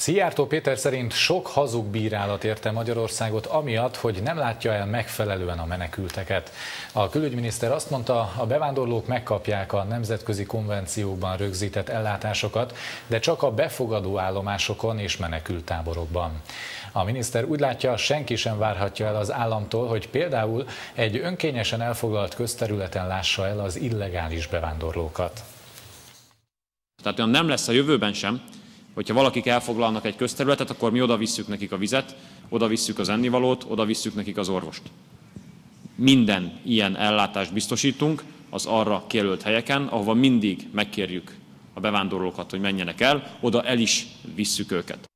Szijjártó Péter szerint sok hazug bírálat érte Magyarországot amiatt, hogy nem látja el megfelelően a menekülteket. A külügyminiszter azt mondta, a bevándorlók megkapják a nemzetközi konvenciókban rögzített ellátásokat, de csak a befogadó állomásokon és menekültáborokban. A miniszter úgy látja, senki sem várhatja el az államtól, hogy például egy önkényesen elfoglalt közterületen lássa el az illegális bevándorlókat. Tehát olyan nem lesz a jövőben sem, hogyha valakik elfoglalnak egy közterületet, akkor mi oda visszük nekik a vizet, oda visszük az ennivalót, oda visszük nekik az orvost. Minden ilyen ellátást biztosítunk az arra kijelölt helyeken, ahova mindig megkérjük a bevándorlókat, hogy menjenek el, oda el is visszük őket.